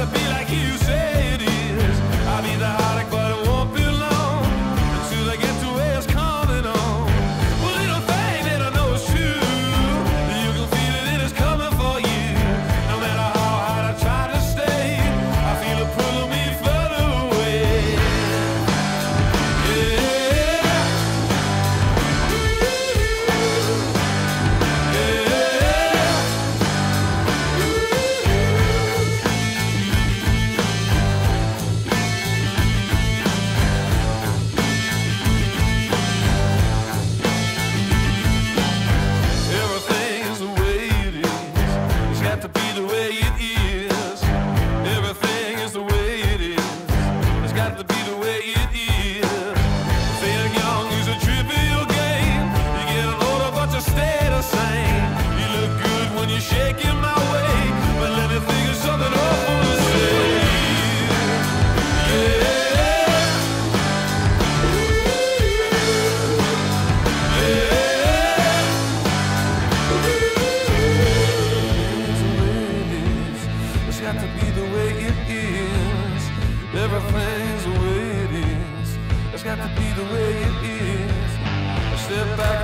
to be like you said.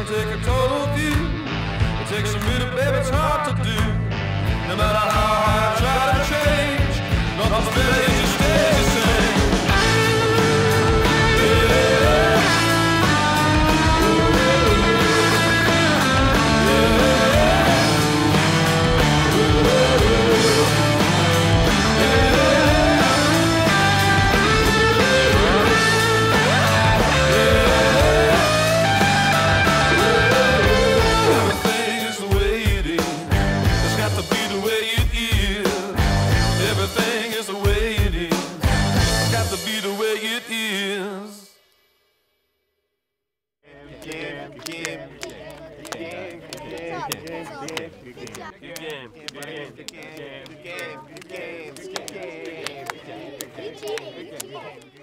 Take a total view. It takes a game. Good game. Good game.